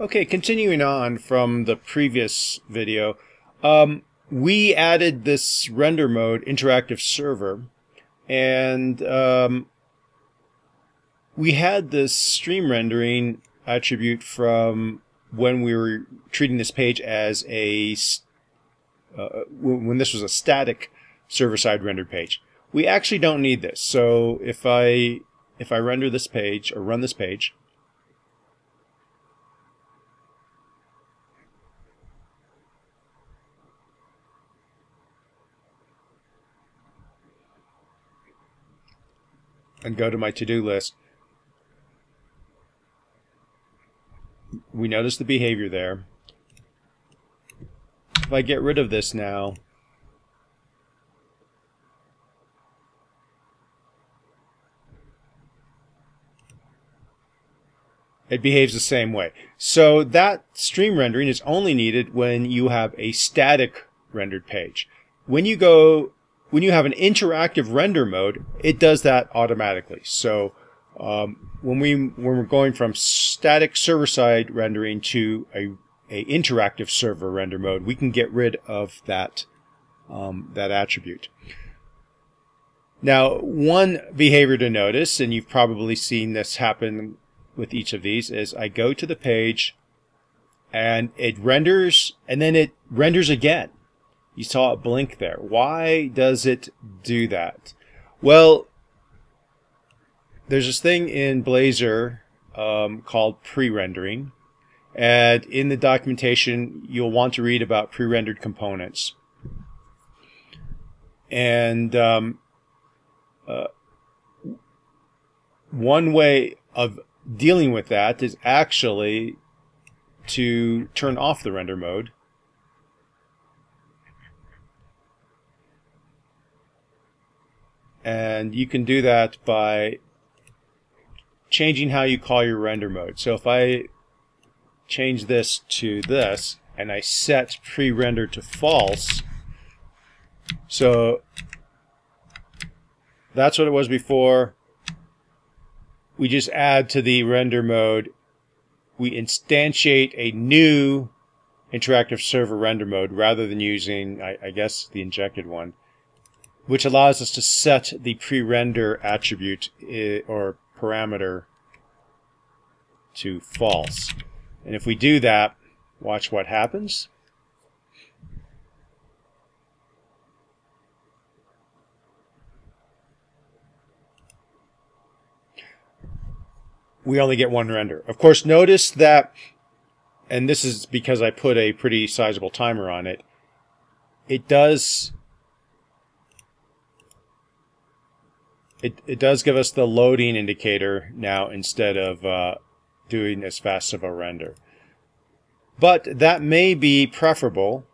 Okay, continuing on from the previous video, um, we added this render mode interactive server, and um, we had this stream rendering attribute from when we were treating this page as a uh, when this was a static server-side rendered page. We actually don't need this. So if I if I render this page or run this page, and go to my to-do list, we notice the behavior there. If I get rid of this now, it behaves the same way. So that stream rendering is only needed when you have a static rendered page. When you go when you have an interactive render mode, it does that automatically. So um, when we when we're going from static server side rendering to a, a interactive server render mode, we can get rid of that um, that attribute. Now, one behavior to notice, and you've probably seen this happen with each of these, is I go to the page and it renders and then it renders again. You saw it blink there. Why does it do that? Well, there's this thing in Blazor um, called pre-rendering. And in the documentation, you'll want to read about pre-rendered components. And um, uh, one way of dealing with that is actually to turn off the render mode And you can do that by changing how you call your render mode. So if I change this to this and I set pre-render to false, so that's what it was before. We just add to the render mode, we instantiate a new interactive server render mode rather than using, I, I guess, the injected one which allows us to set the pre-render attribute eh, or parameter to false. And if we do that, watch what happens. We only get one render. Of course, notice that, and this is because I put a pretty sizable timer on it, it does it, it does give us the loading indicator now instead of uh, doing as fast of a render. But that may be preferable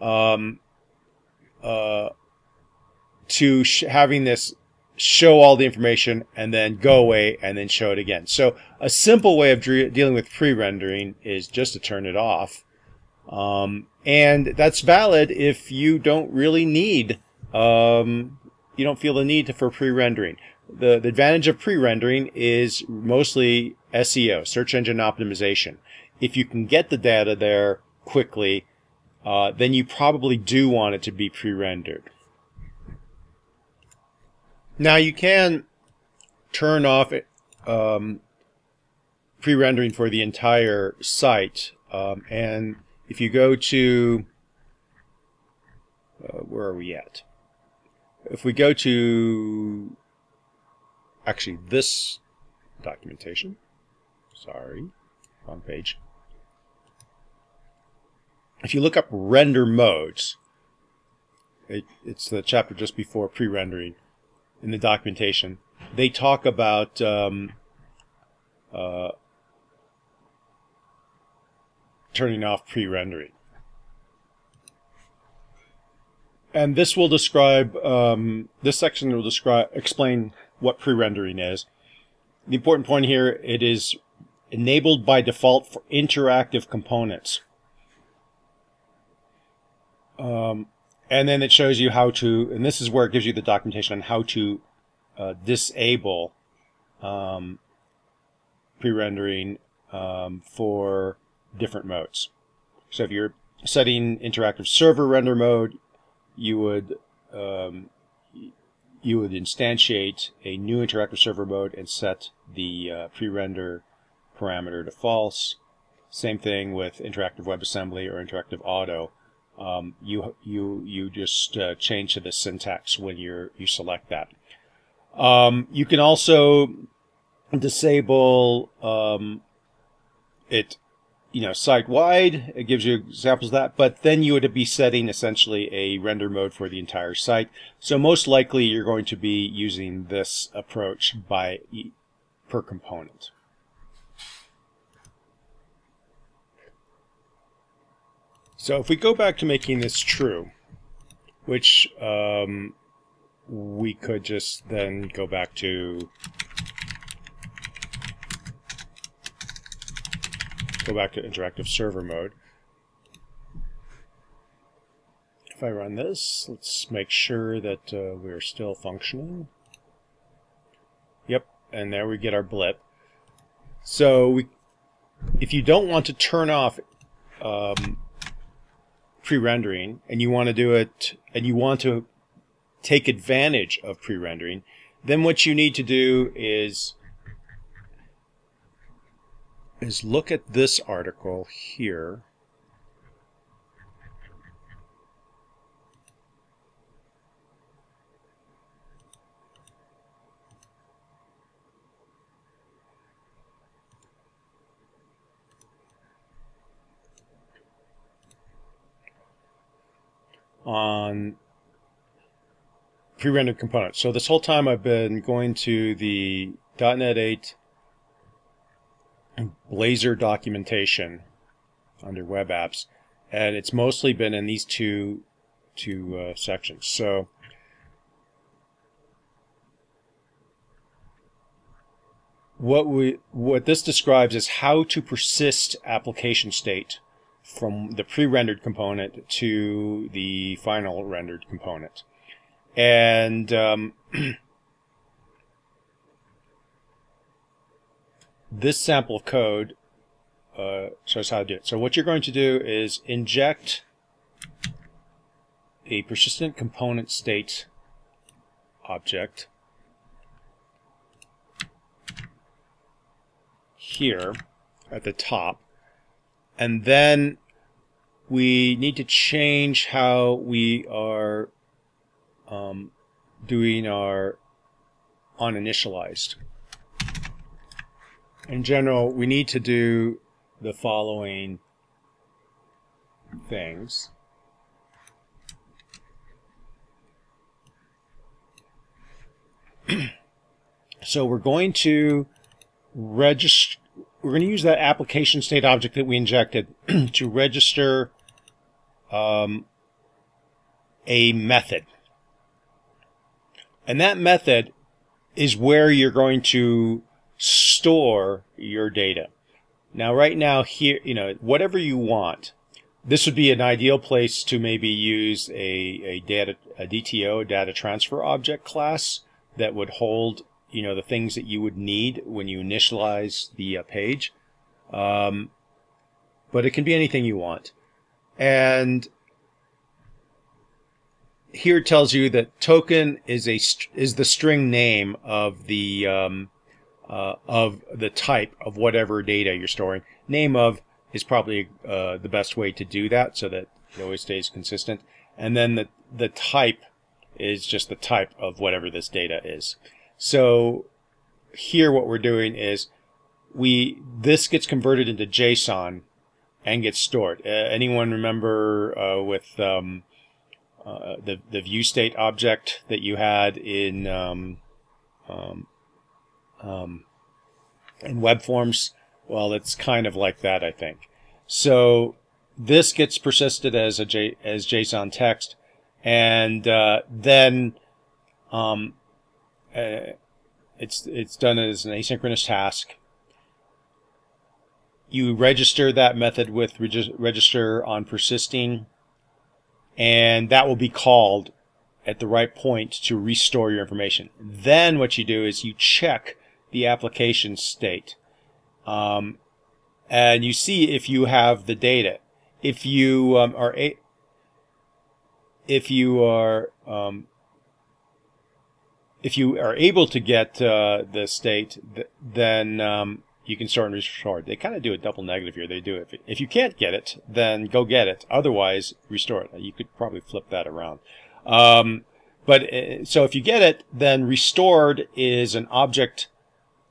um, uh, to having this show all the information and then go away and then show it again. So a simple way of dealing with pre-rendering is just to turn it off. Um, and that's valid if you don't really need um, you don't feel the need for pre-rendering. The, the advantage of pre-rendering is mostly SEO, search engine optimization. If you can get the data there quickly, uh, then you probably do want it to be pre-rendered. Now you can turn off um, pre-rendering for the entire site, um, and if you go to uh, where are we at? If we go to actually this documentation, sorry, wrong page. If you look up render modes, it, it's the chapter just before pre-rendering in the documentation. They talk about um, uh, turning off pre-rendering and this will describe um, this section will describe explain what pre-rendering is. The important point here it is enabled by default for interactive components. Um, and then it shows you how to, and this is where it gives you the documentation on how to uh, disable um, pre-rendering um, for different modes. So if you're setting interactive server render mode, you would um, you would instantiate a new interactive server mode and set the uh, pre-render parameter to false. Same thing with interactive WebAssembly or interactive auto. Um, you you you just uh, change to the syntax when you you select that. Um, you can also disable um, it, you know, site wide. It gives you examples of that, but then you would be setting essentially a render mode for the entire site. So most likely you're going to be using this approach by per component. So if we go back to making this true, which um, we could just then go back to go back to interactive server mode. If I run this, let's make sure that uh, we're still functioning. Yep, and there we get our blip. So we, if you don't want to turn off um, pre-rendering and you want to do it and you want to take advantage of pre-rendering, then what you need to do is is look at this article here. on pre-rendered components. So this whole time I've been going to the .NET 8 Blazor documentation under web apps, and it's mostly been in these two two uh, sections. So what we what this describes is how to persist application state from the pre-rendered component to the final rendered component. And um, this sample of code uh, shows how to do it. So what you're going to do is inject a persistent component state object here at the top and then we need to change how we are um, doing our OnInitialized in general, we need to do the following things. so we're going to register, we're going to use that application state object that we injected to register um, a method. And that method is where you're going to store your data. Now, right now here, you know, whatever you want, this would be an ideal place to maybe use a, a data, a DTO, data transfer object class that would hold, you know, the things that you would need when you initialize the uh, page. Um, but it can be anything you want. And here it tells you that token is a is the string name of the um, uh, of the type of whatever data you're storing. Name of is probably uh, the best way to do that so that it always stays consistent. And then the, the type is just the type of whatever this data is. So here what we're doing is we this gets converted into JSON and gets stored. Uh, anyone remember uh, with um, uh, the the view state object that you had in um, um, um, in web forms, well, it's kind of like that, I think. So this gets persisted as a J, as JSON text, and uh, then um, uh, it's it's done as an asynchronous task. You register that method with reg register on persisting, and that will be called at the right point to restore your information. Then what you do is you check the application state. Um, and you see if you have the data. If you um, are a, if you are um, if you are able to get uh, the state, th then um, you can store and restore. They kind of do a double negative here. They do it. If you can't get it, then go get it. Otherwise, restore it. You could probably flip that around. Um, but uh, so if you get it, then restored is an object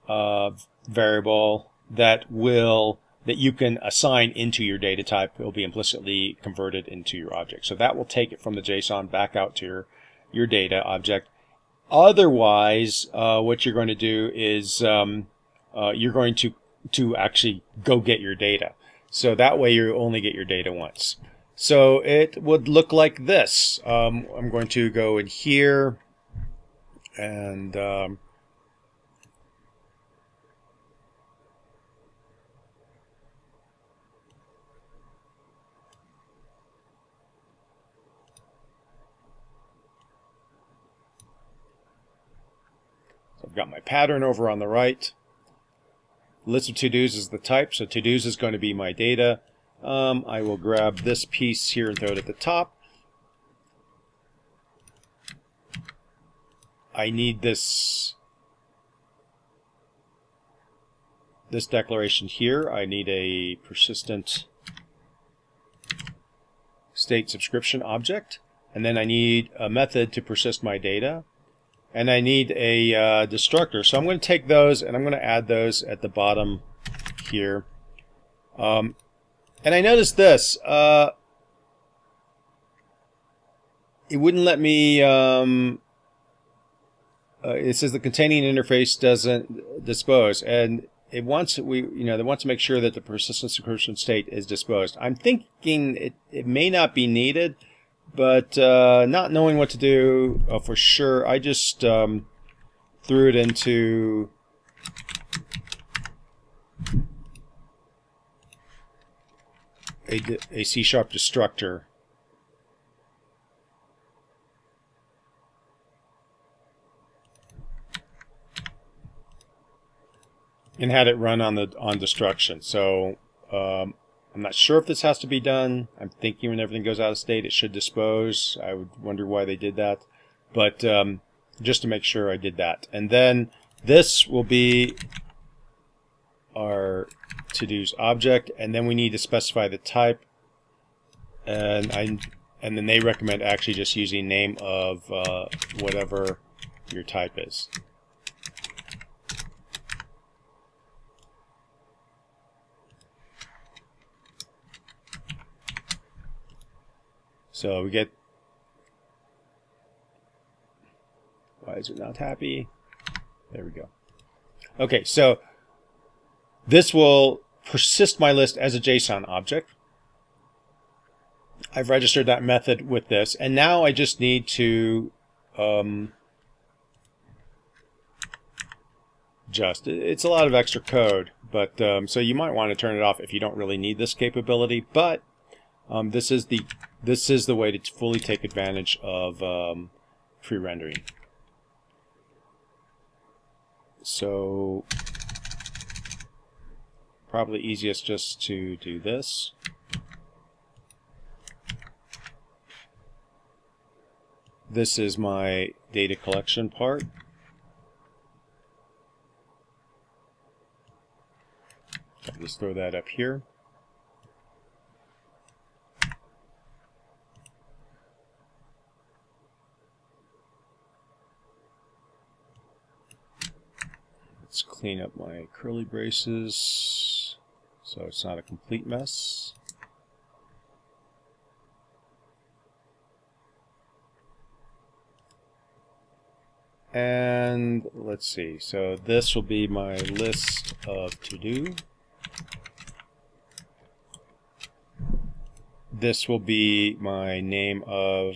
uh, variable that will that you can assign into your data type. It will be implicitly converted into your object. So that will take it from the JSON back out to your your data object. Otherwise, uh, what you're going to do is um, uh, you're going to to actually go get your data. So that way you only get your data once. So it would look like this. Um, I'm going to go in here and um, I've got my pattern over on the right. List of to-dos is the type, so to-dos is going to be my data. Um, I will grab this piece here and throw it at the top. I need this this declaration here. I need a persistent state subscription object. And then I need a method to persist my data and I need a uh, destructor. So I'm going to take those and I'm going to add those at the bottom here. Um, and I noticed this. Uh, it wouldn't let me. Um, uh, it says the containing interface doesn't dispose, and it wants we you know they want to make sure that the persistent subscription state is disposed. I'm thinking it it may not be needed but uh, not knowing what to do uh, for sure, I just um, threw it into a, a C-sharp destructor. And had it run on the on destruction. So um, I'm not sure if this has to be done. I'm thinking when everything goes out of state, it should dispose. I would wonder why they did that. But um, just to make sure I did that. And then this will be our to-dos object. And then we need to specify the type. And I and then they recommend actually just using name of uh, whatever your type is. So we get... Why is it not happy? There we go. Okay, so this will persist my list as a JSON object. I've registered that method with this, and now I just need to um, just. It's a lot of extra code, but um, so you might want to turn it off if you don't really need this capability. But um, this is the this is the way to fully take advantage of um, pre-rendering. So probably easiest just to do this. This is my data collection part. Just throw that up here. Clean up my curly braces so it's not a complete mess. And let's see, so this will be my list of to-do. This will be my name of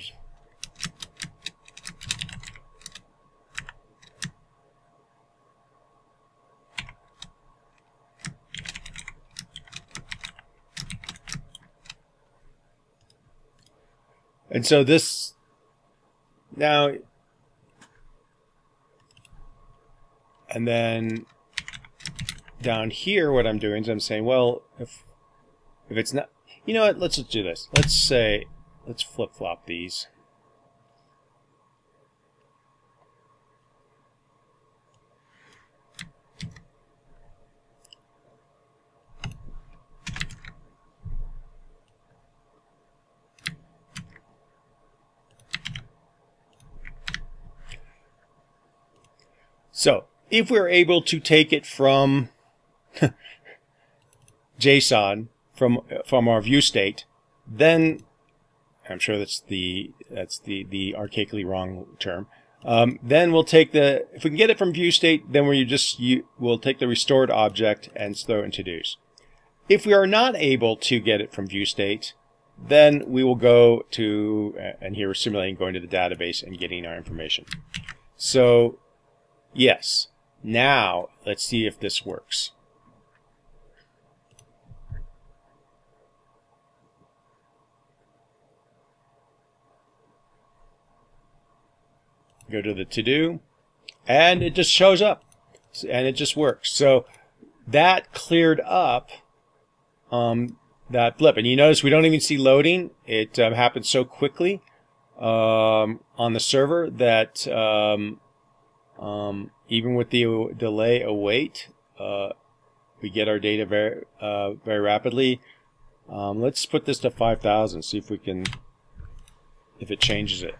And so this now and then down here, what I'm doing is I'm saying, well, if if it's not, you know what? Let's just do this. Let's say, let's flip flop these. So, if we're able to take it from JSON from from our view state, then I'm sure that's the that's the the archaically wrong term. Um, then we'll take the if we can get it from view state, then we just you, we'll take the restored object and throw it into todos. If we are not able to get it from view state, then we will go to and here we're simulating going to the database and getting our information. So Yes. Now, let's see if this works. Go to the to-do, and it just shows up, and it just works. So that cleared up um, that blip. And you notice we don't even see loading. It um, so quickly um, on the server that um, um, even with the delay await, uh, we get our data very, uh, very rapidly. Um, let's put this to 5,000, see if we can, if it changes it.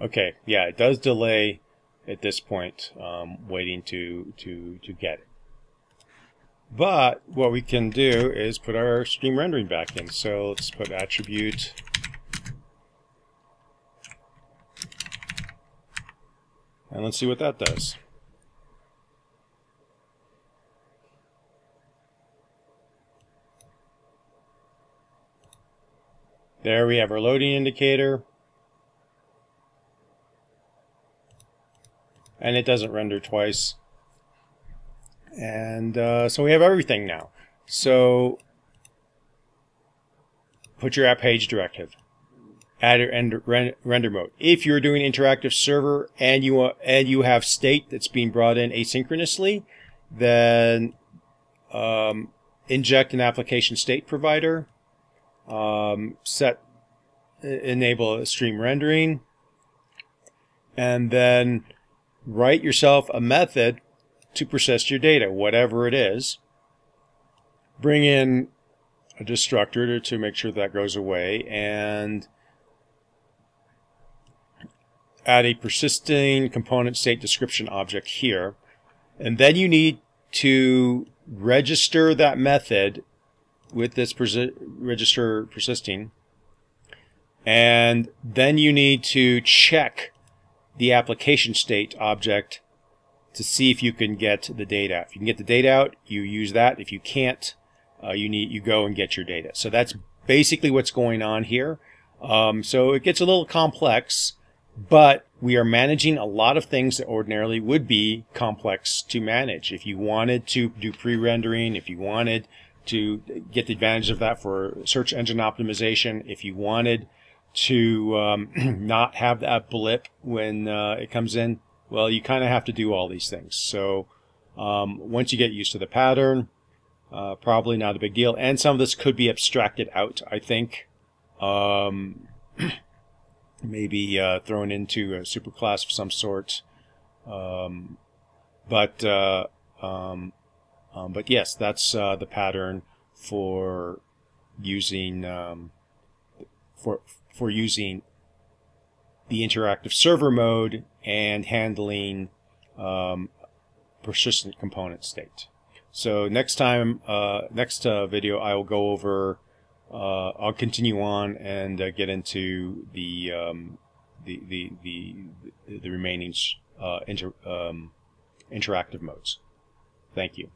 Okay, yeah, it does delay at this point, um, waiting to, to, to get it. But what we can do is put our stream rendering back in. So let's put attribute and let's see what that does. There we have our loading indicator. And it doesn't render twice. And uh, so we have everything now. So put your app page directive. Add your render mode. If you're doing interactive server and you uh, and you have state that's being brought in asynchronously, then um, inject an application state provider. Um, set enable stream rendering, and then write yourself a method to persist your data, whatever it is. Bring in a destructor to, to make sure that goes away and add a persisting component state subscription object here. And then you need to register that method with this persi register persisting. And then you need to check the application state object to see if you can get the data. If you can get the data out, you use that. If you can't, uh, you need you go and get your data. So that's basically what's going on here. Um, so it gets a little complex, but we are managing a lot of things that ordinarily would be complex to manage. If you wanted to do pre-rendering, if you wanted to get the advantage of that for search engine optimization, if you wanted to um, not have that blip when uh, it comes in, well, you kind of have to do all these things. So um, once you get used to the pattern, uh, probably not a big deal. And some of this could be abstracted out, I think. Um, maybe uh, thrown into a superclass of some sort. Um, but uh, um, um, but yes, that's uh, the pattern for using for for using the interactive server mode and handling um, persistent component state. So next time, uh, next uh, video, I will go over. Uh, I'll continue on and uh, get into the, um, the the the the remaining uh, inter, um, interactive modes. Thank you.